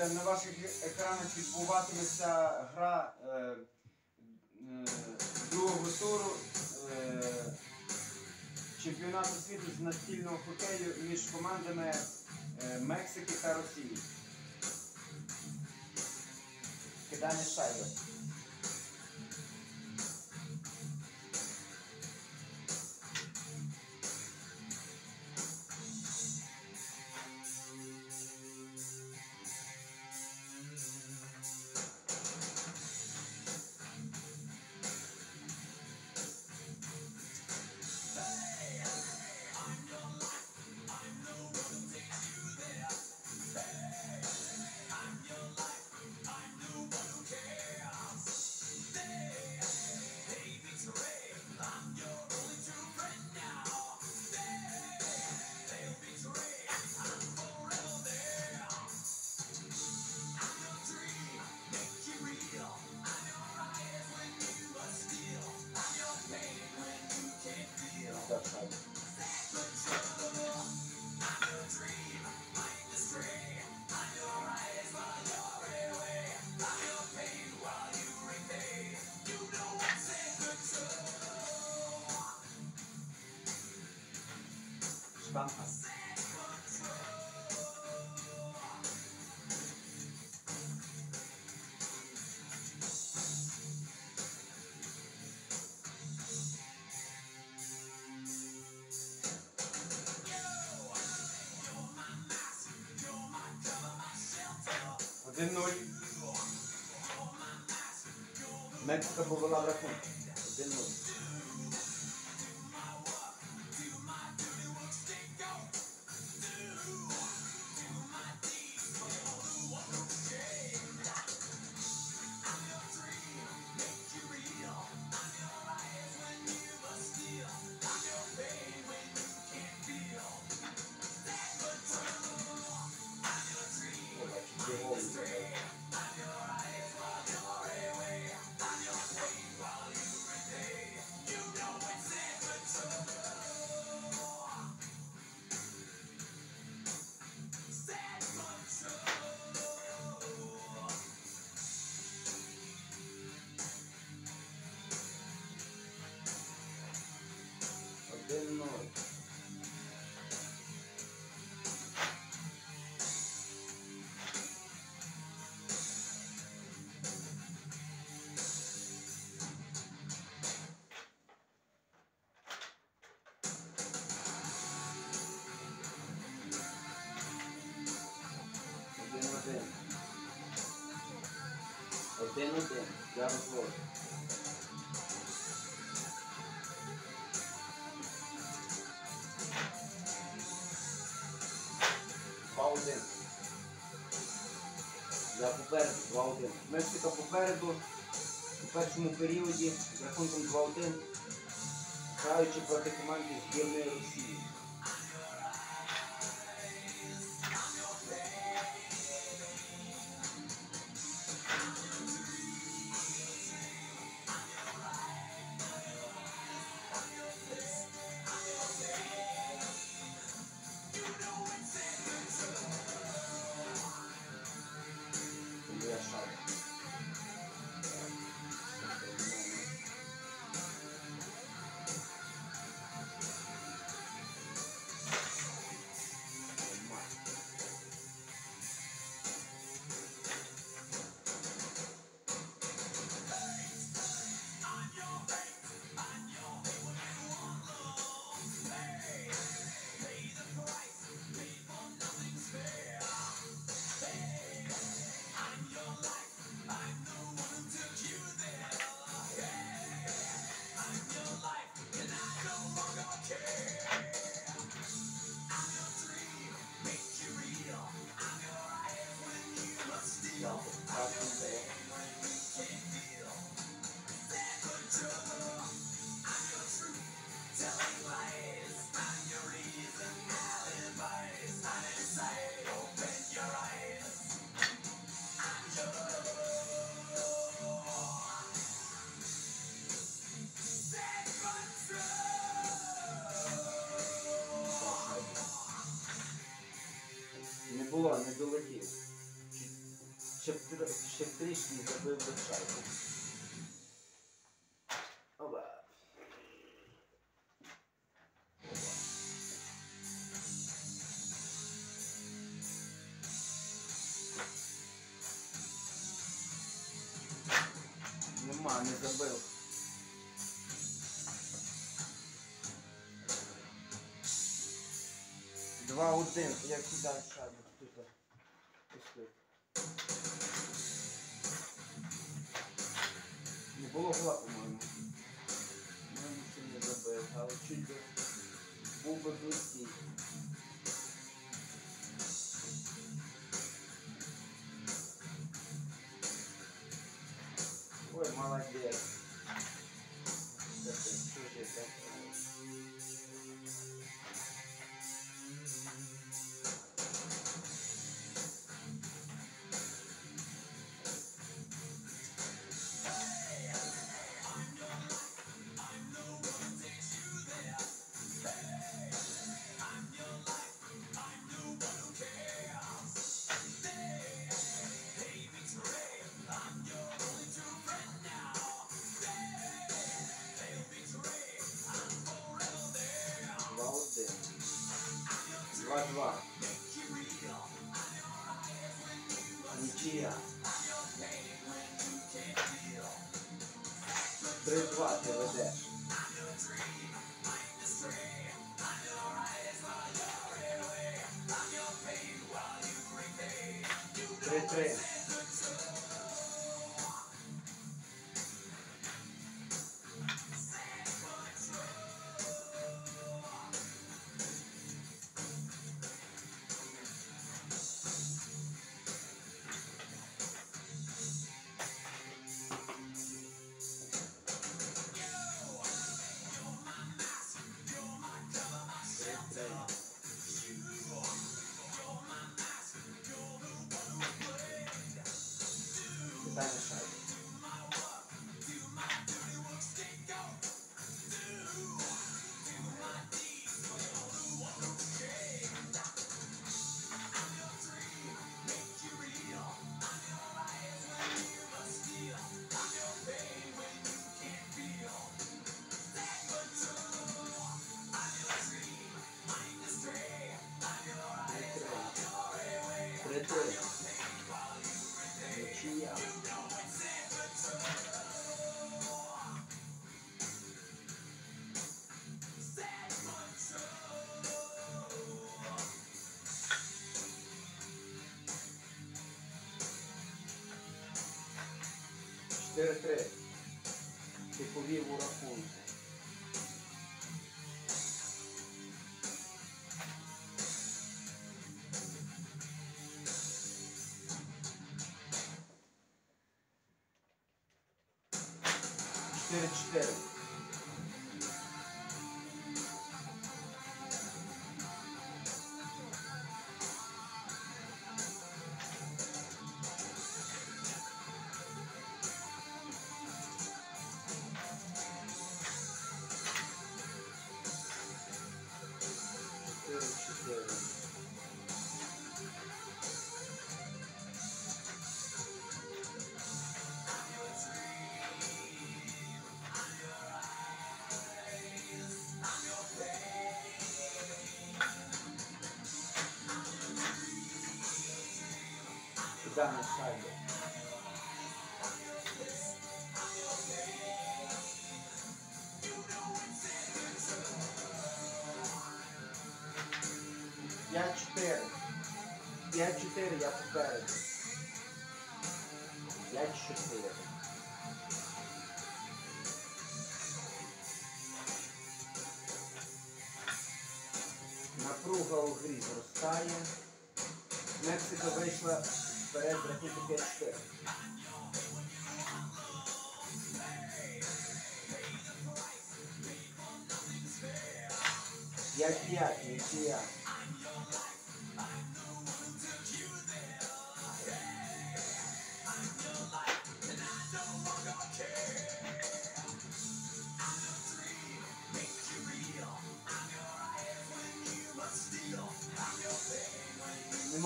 Е, на ваших екранах відбуватиметься гра е, е, другого туру е, чемпіонату світу з настільного хокею між командами е, Мексики та Росії. Кидання шайби. Один нуль. Мексика повела в рахунку. 1-0. Я попереду, 2-1. Мексика попереду у першому періоді з рахунком 2-1, граючи проти команди збірної Росії. І забив до шайбу. Оба. Нема, не забив. Два один. Я кидаю шайбу. Було гола, по-моєму. По-моєму, ще не забив, але чуть би був би близький. Ой, молодець. per 3 che così è un racconto per 4 На шайбу. П'ять чотири. П'ять чотири, я попереду. П'ять чотири. Напруга у грі зростає. Мексика вийшла вперед з рахунку 5-4. П'ять-п'ять, нічия.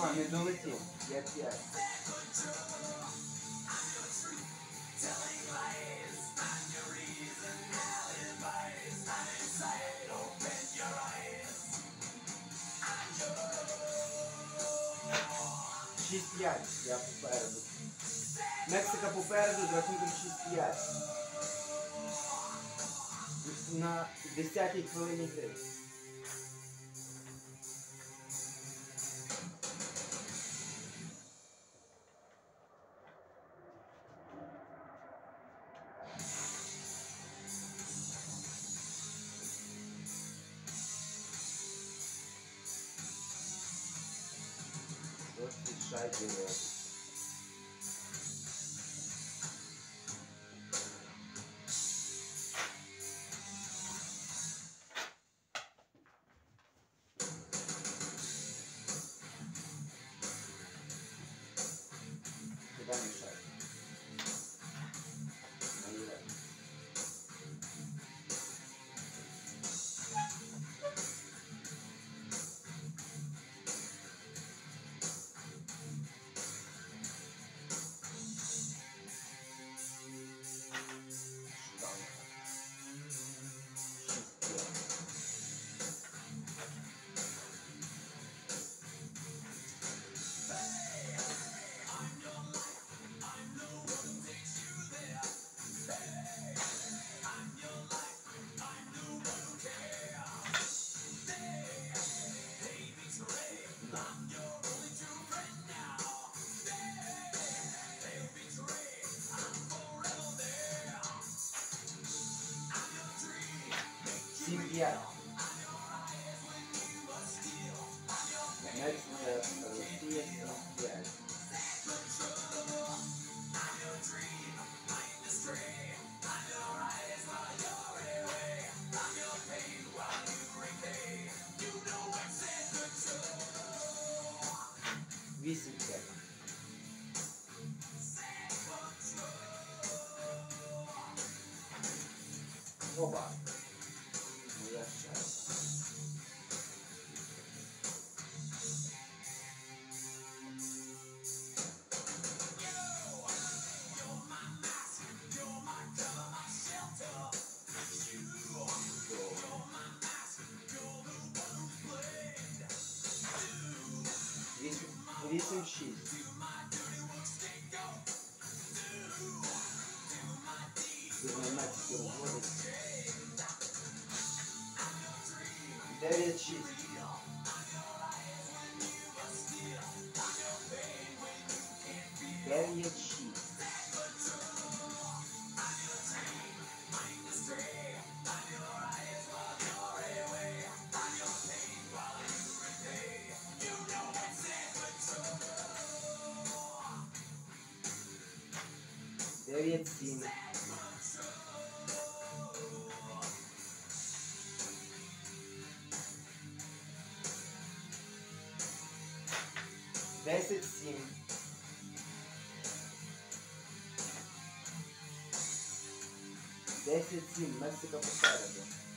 Нема, не долетів. 5-5. Шість п'ять. Я попереду. Мексика попереду з рахунком 6-5. На 10-й хвилині гри. Досить шайби Robot. Medicina. Desce Desert cima. Desert de mas fica por fora.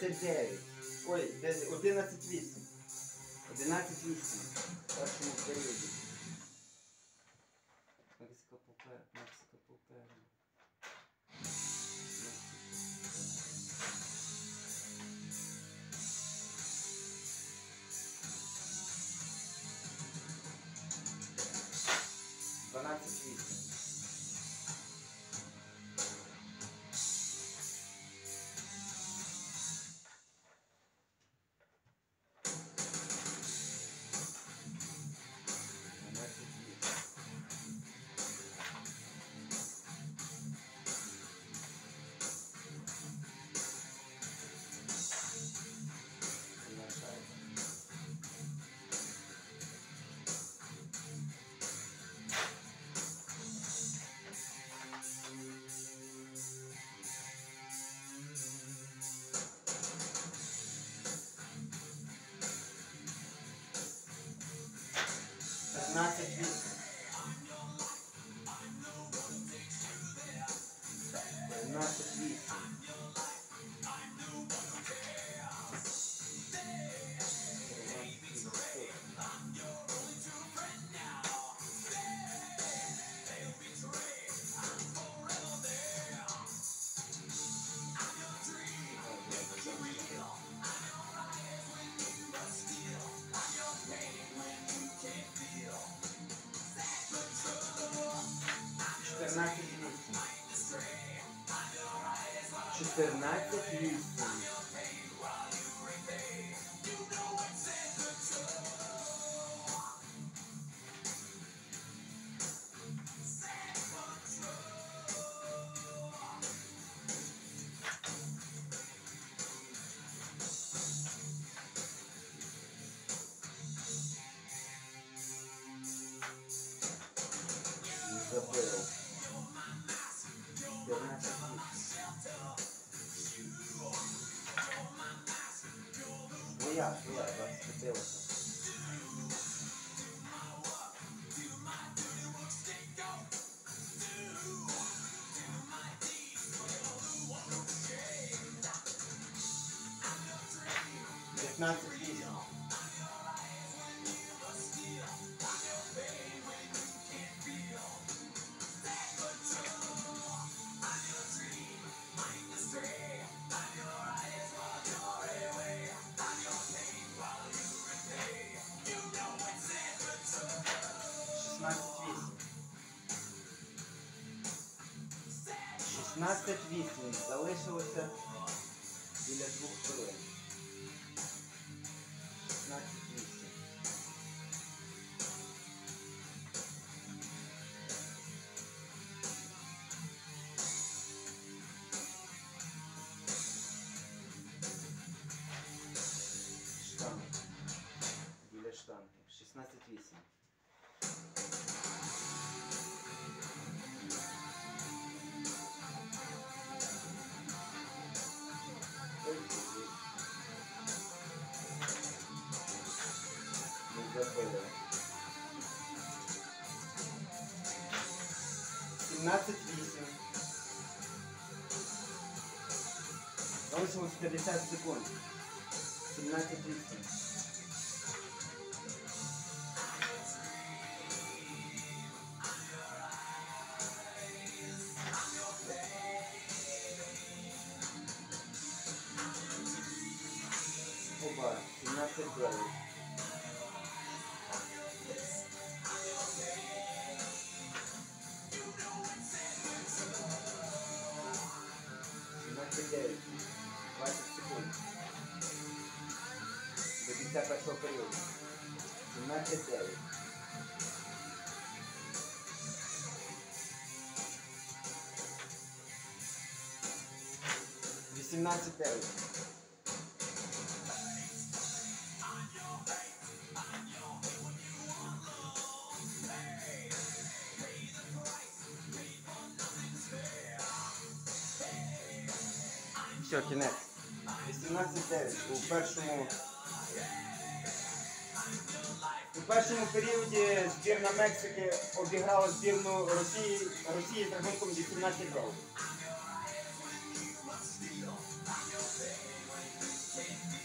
10-9. Ой, 11-8. 11-8. Тринадцять вісім. Чотирнадцять вісім. Не not 15 вісім. Получилось 50 секунд. 17 вісім. 17 евро. Все, кінець. 18-9 у першому. У першому періоді збірна Мексики обіграла збірну Росії Росії з рахунком 18 років. Thank you.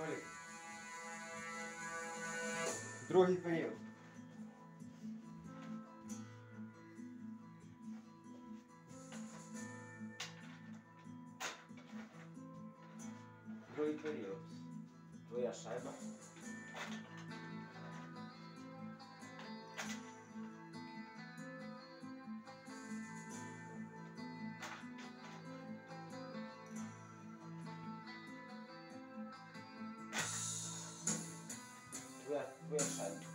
Толік. Другий період. Твоя, твоя шайба.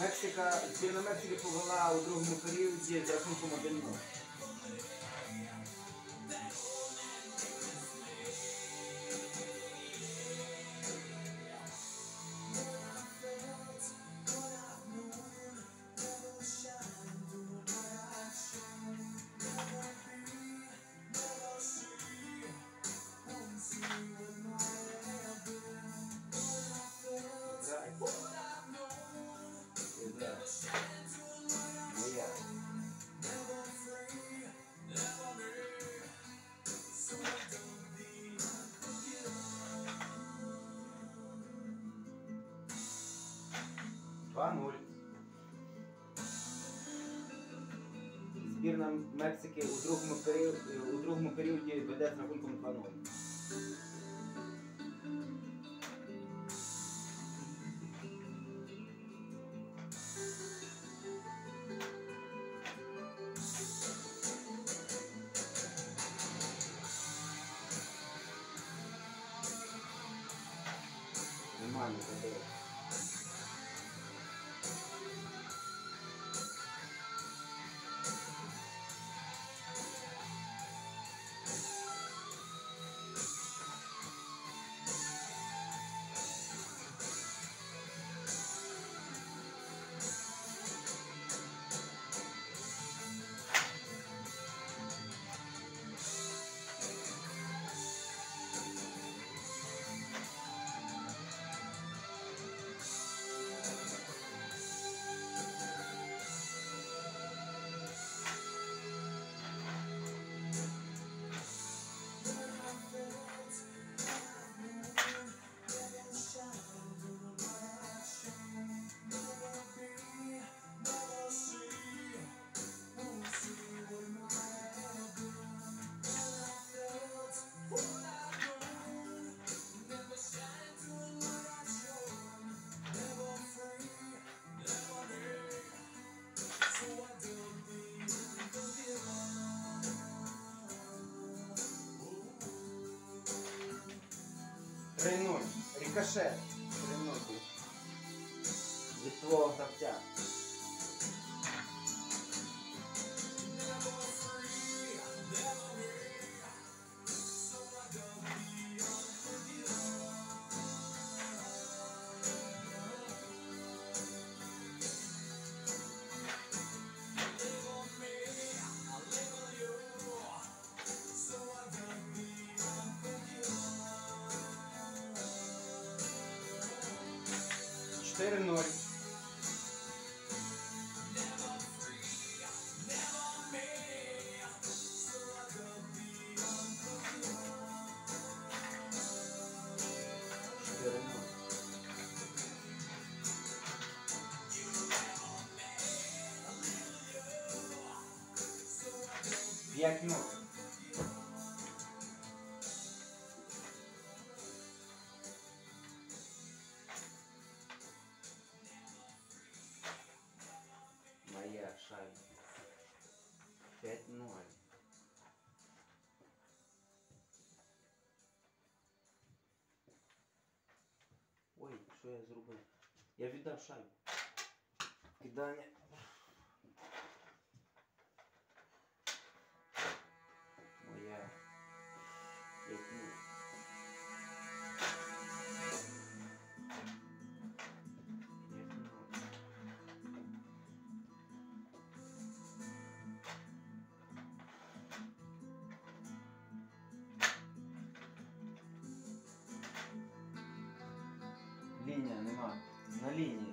Мексика, збірна Мексики повела у другому періоді з рахунком 1-0. У другому періоді, у другому періоді веде з 3-0. Рікошет. 3-0. Від твого 5 минут. Моя шайба. 5-0. Ой, что я зробив? Я віддав шайбу. кидание. На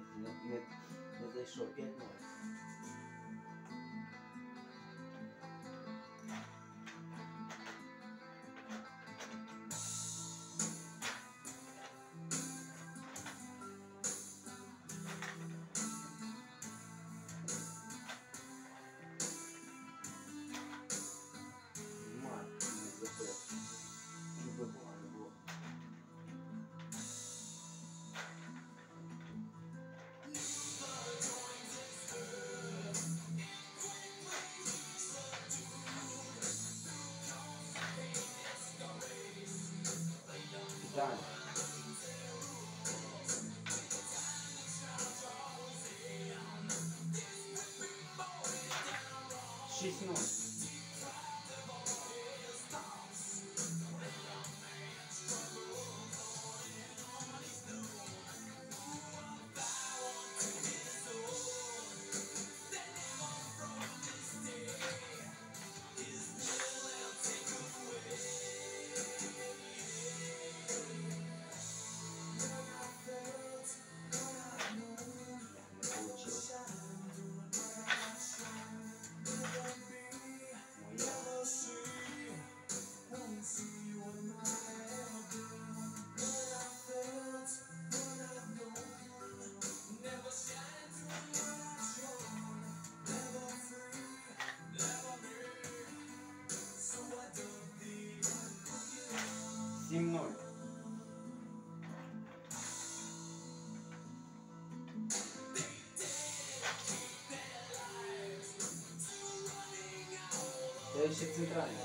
się 料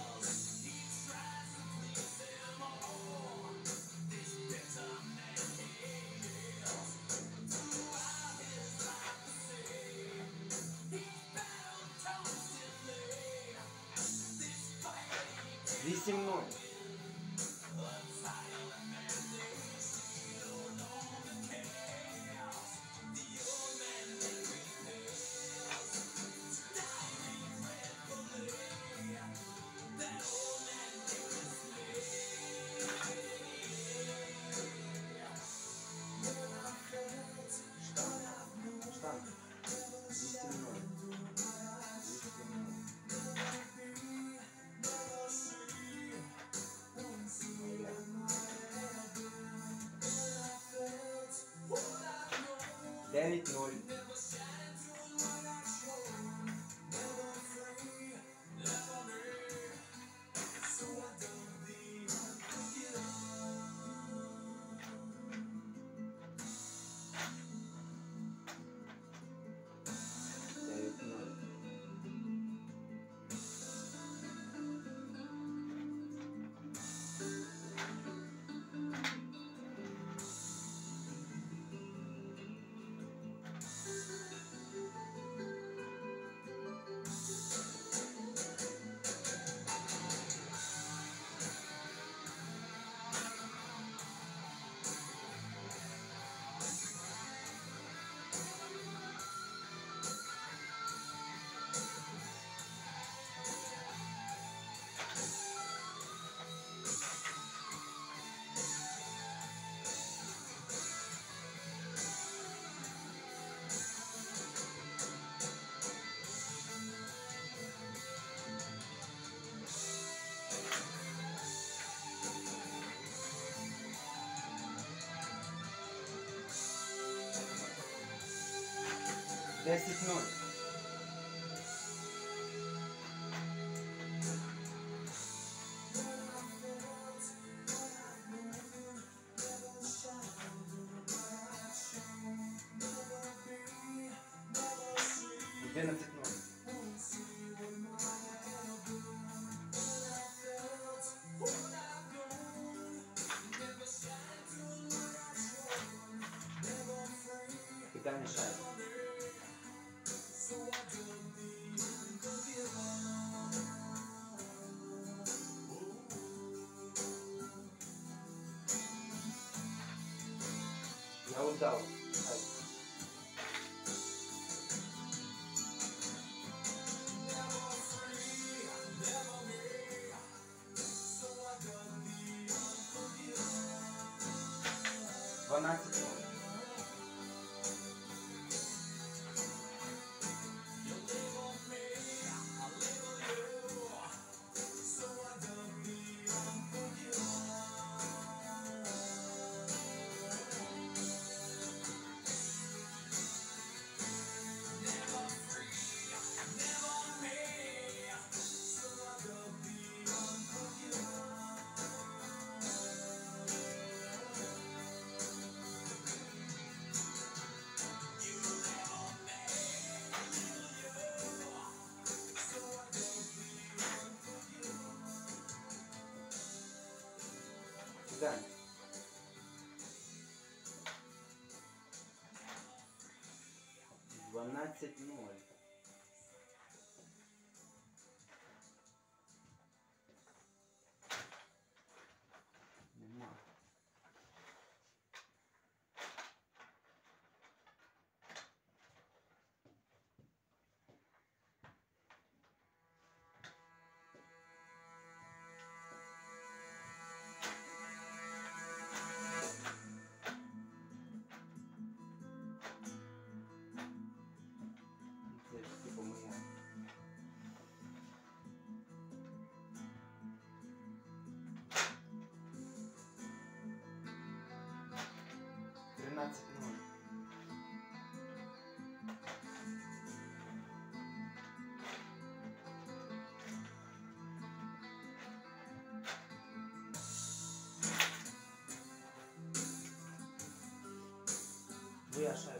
10 years. That's his note. Я удав. exit noise. Твоя шайба. Все.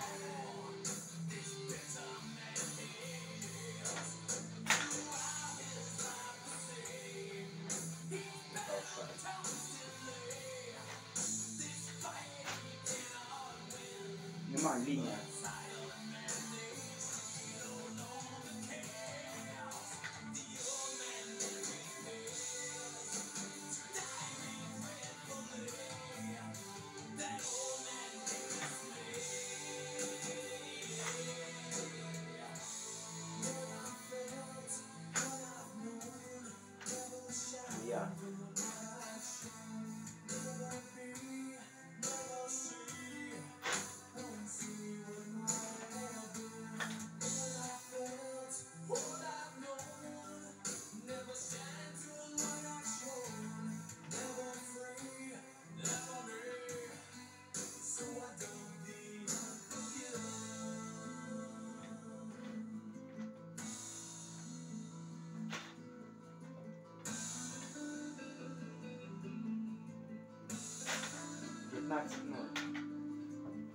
минут.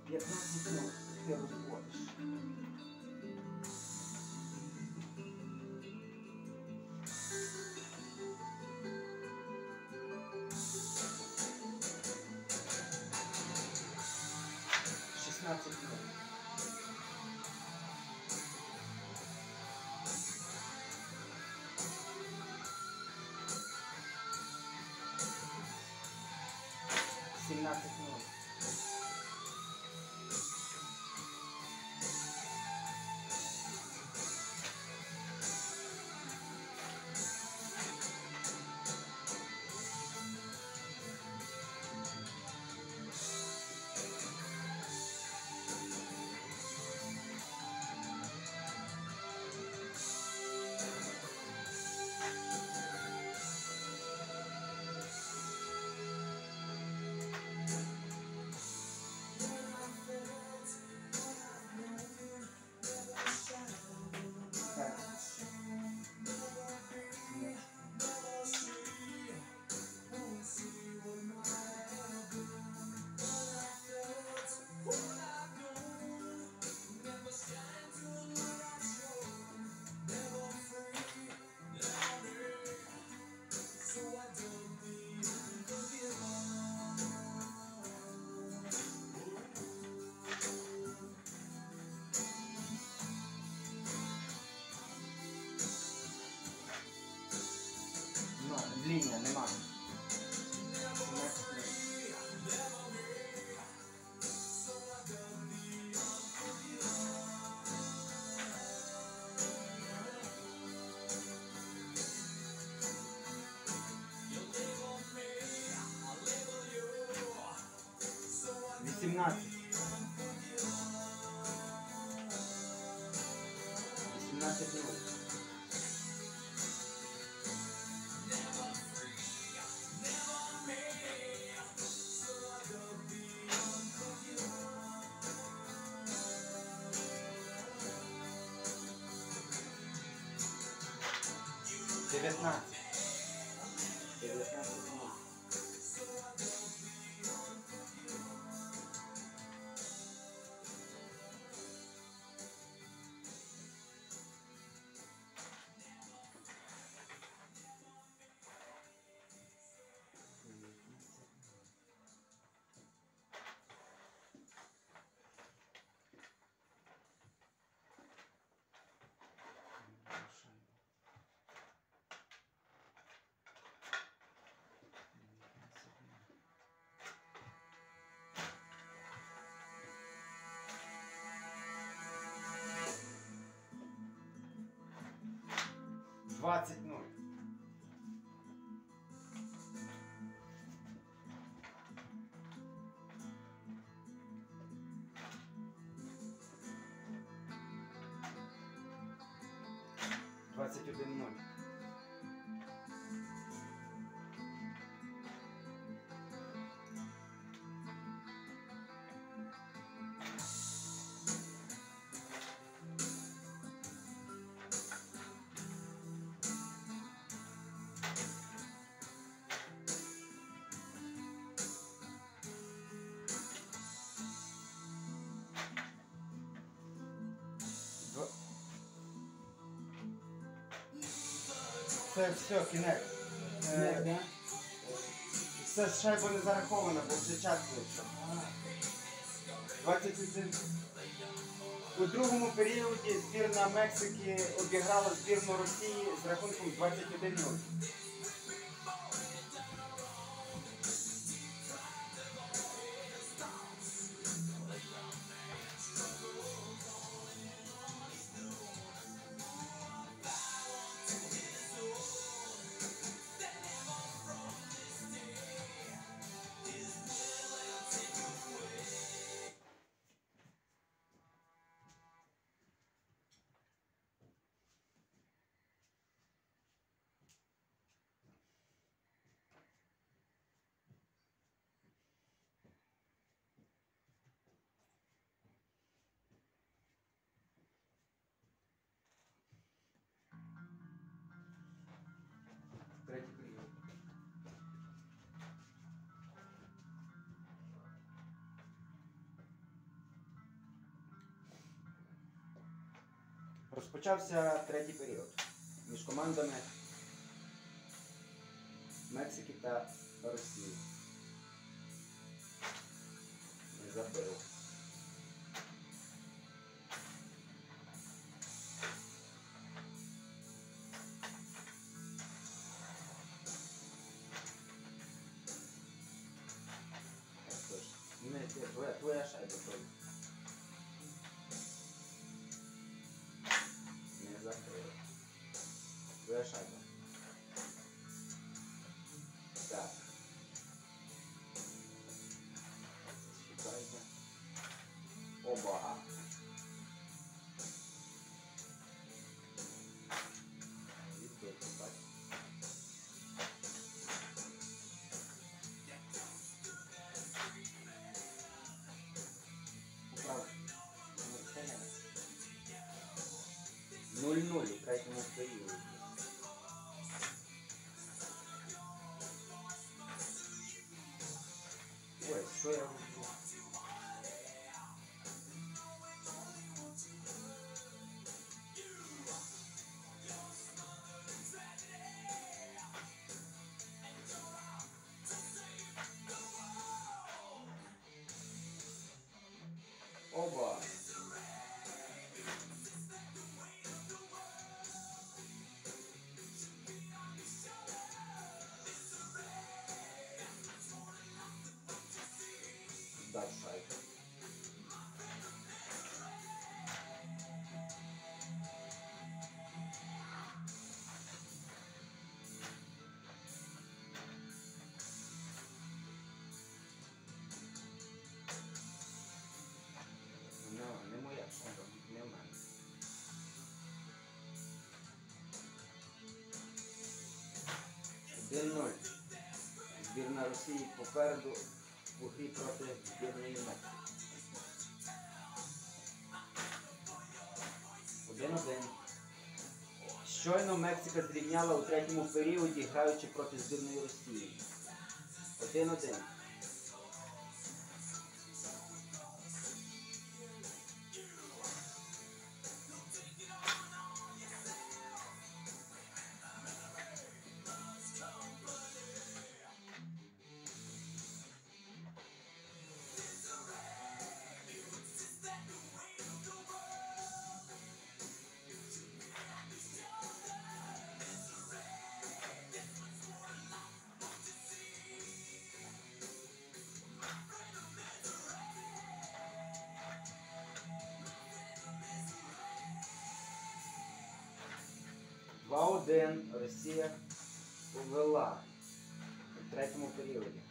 15 минут ты разводишь. Шестнадцать минут. Семнадцать 17. 17 минут. 20-0. Двадцать один ноль. Це все, кінець. Е, да? Це шайба не зарахована, бо вже час вийшов. 21. У другому періоді збірна Мексики обіграла збірну Росії з рахунком 21-0. Розпочався третій період між командами Мексики та Росії. Не забив. Твоя шайба. Так. Чекайте. Оба. Відбити, так. Управ. Ну, 0-0 у третьому періоді. 1-0. Збірна Росії попереду у грі проти збірної Німеччини. 1-1. Щойно Мексика зрівняла у третьому періоді, граючи проти збірної Росії. 1-1. Два-один Росія повела у третьому періоді.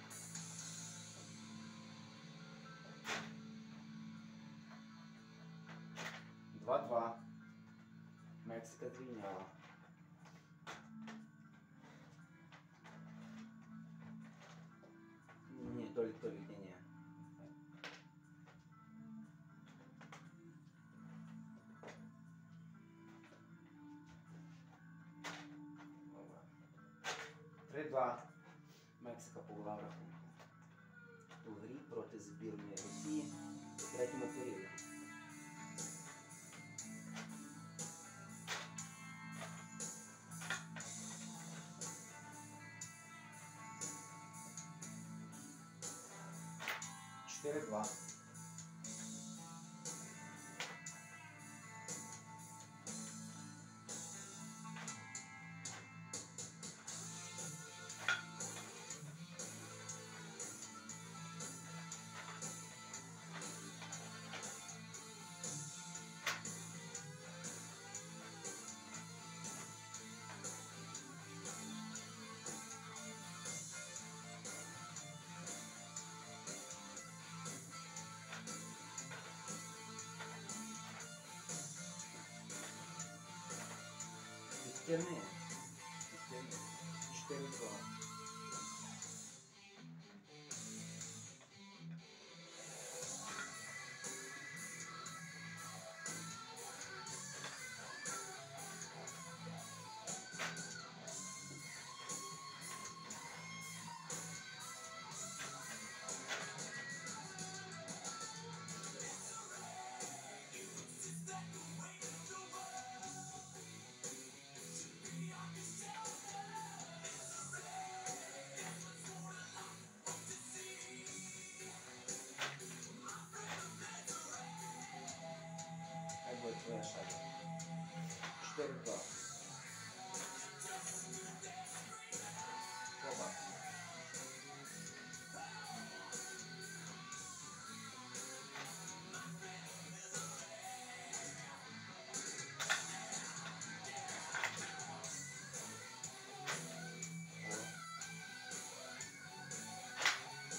2 Мексика повела в рахунку. У грі проти збірної Росії у третьому періоді. Чотири-два. Müşterine yani. Müşterine. Müşterimiz olan.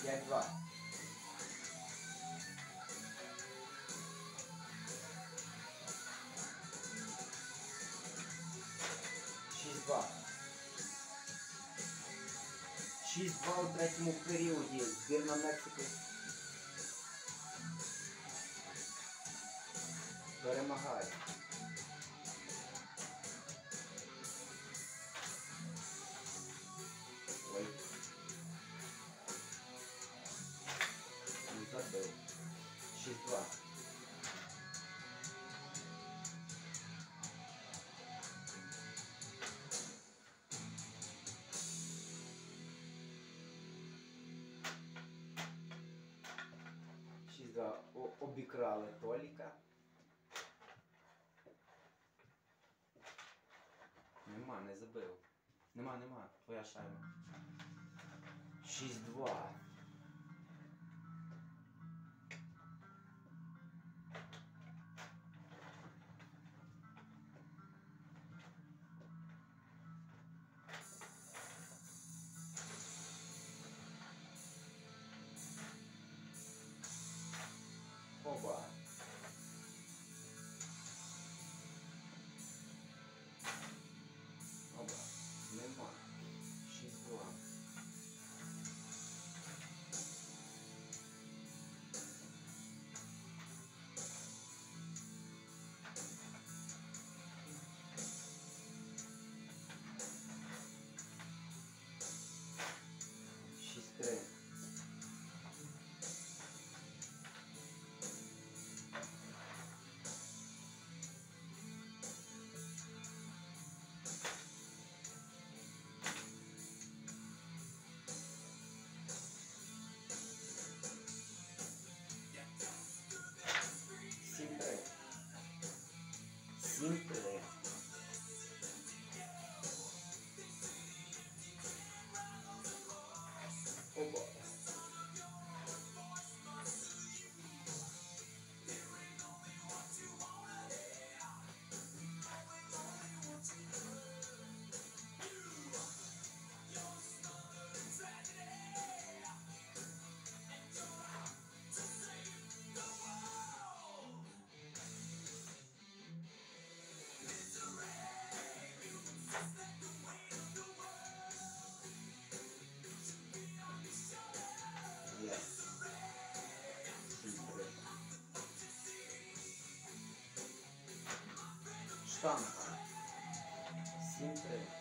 Шість два. Шість два у третьому періоді. Збірна Мексики. Обікрали Толіка. Нема, не забив. Нема, нема. Твоя шайба. 6-2. Super Sempre.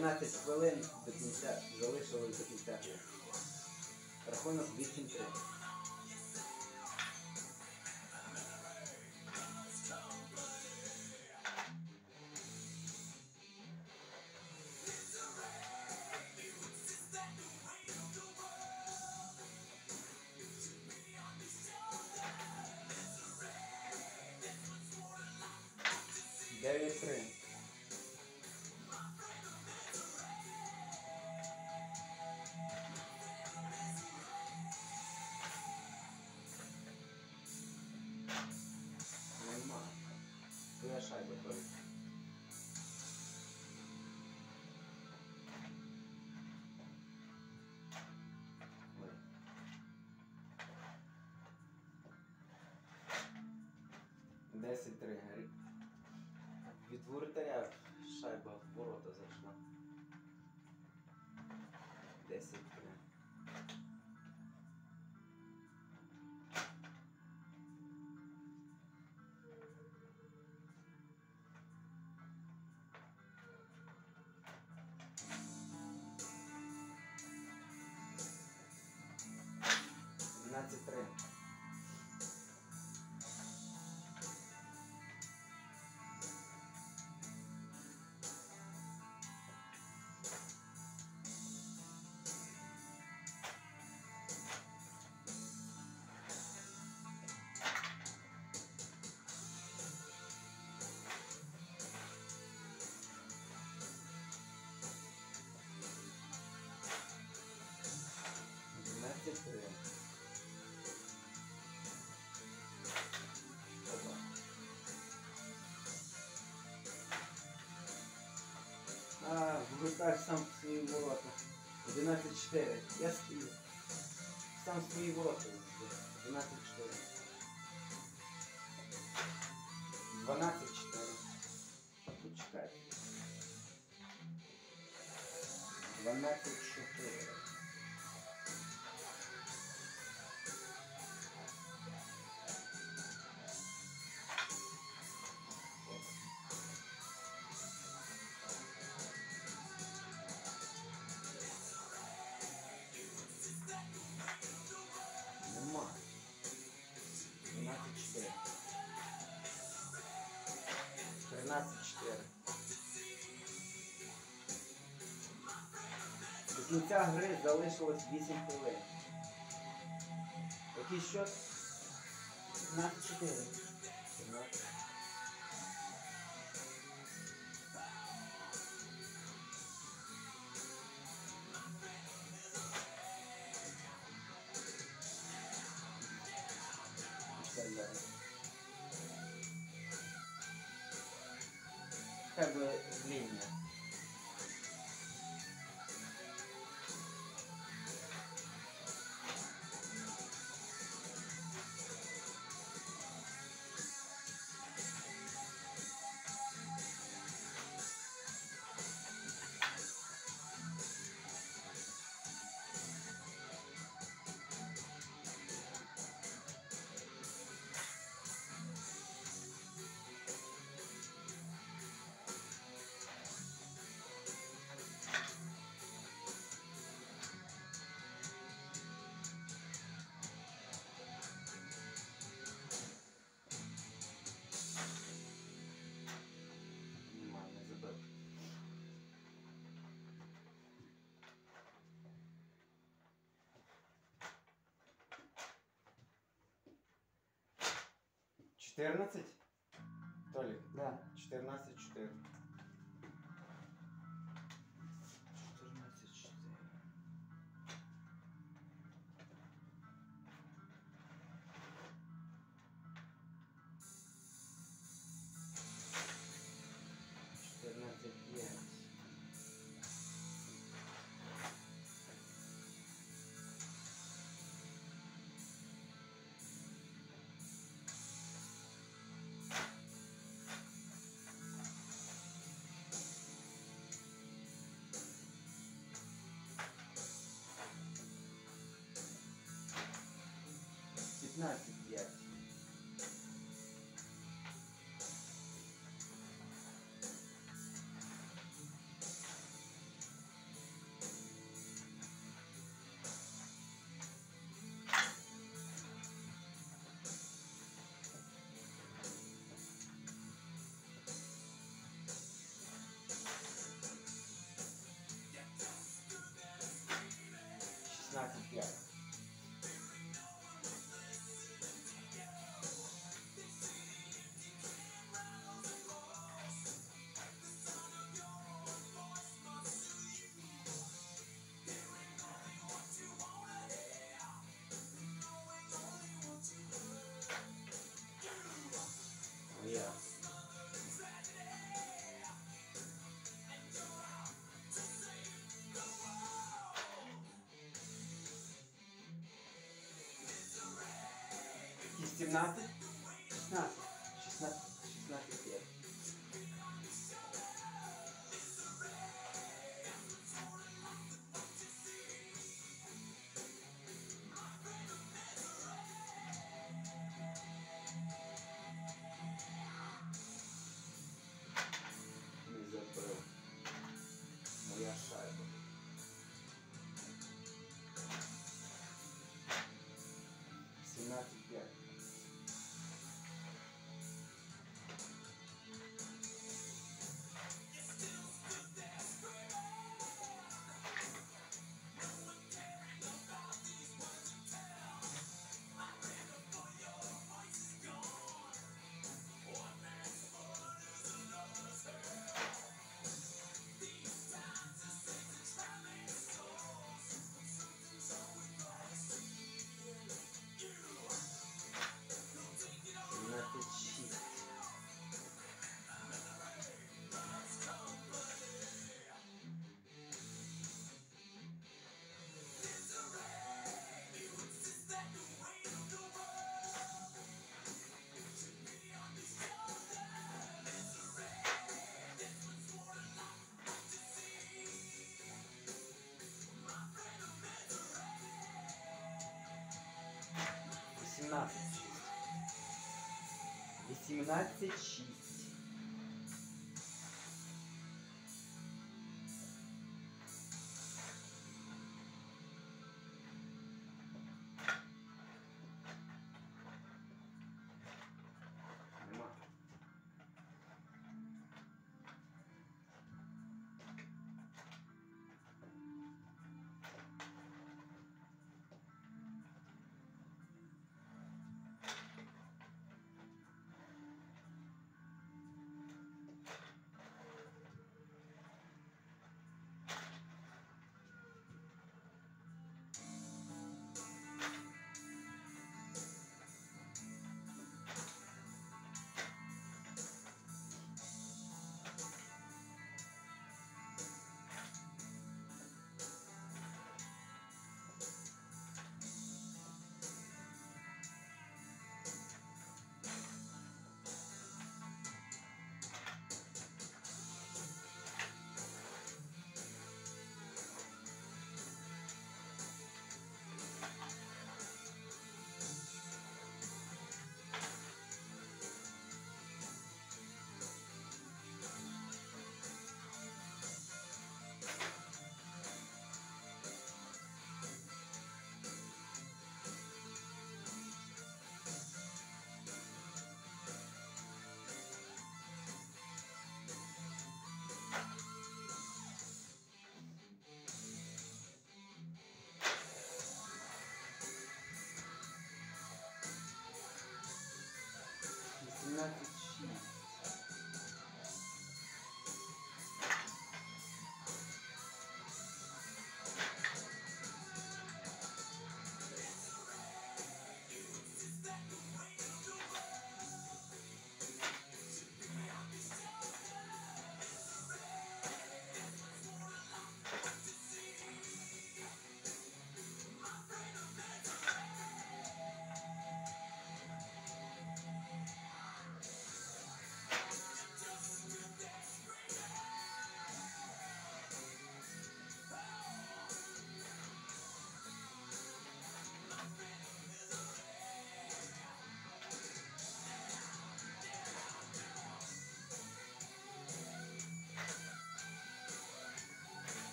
13 хвилин до кінця залишилось до кінця. Рахунок 8-3. Dwurtenia szajba w woroта zeszła. 10 А, вратар сам в свої ворота. 11-4. Я стою. Сам в свої ворота. 11-4. 12-4. Почекайте. 12-4. Кінця гри залишилось 8 хвилин. Який счет? 15-4. 14? Толик? Да. 14, 4. not 17? 18. 18, 6.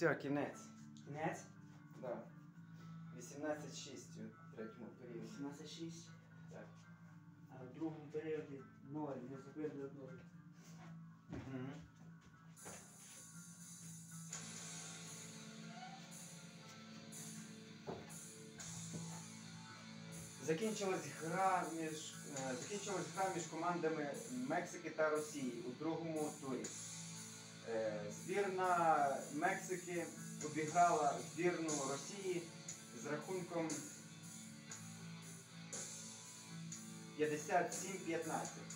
Все, кінець. Кінець. Да. 18-6 у третьому періоді. 18,6. Так. А в другому періоді 0, не зробили 0. Угу. Закінчилась гра між е, закінчилась гра між командами Мексики та Росії у другому турі. Е, Збірна Мексики обіграла збірну Росії з рахунком 57-15.